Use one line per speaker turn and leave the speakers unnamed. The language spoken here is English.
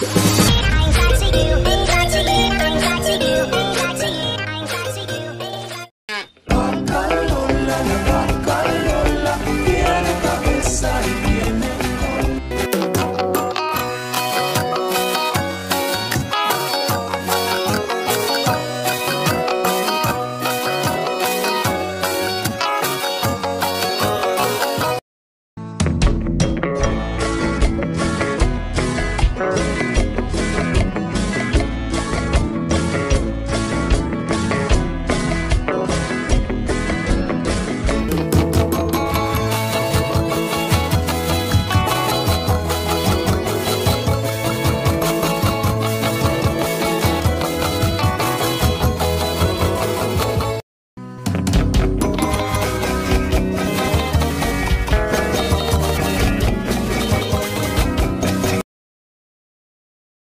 Bye.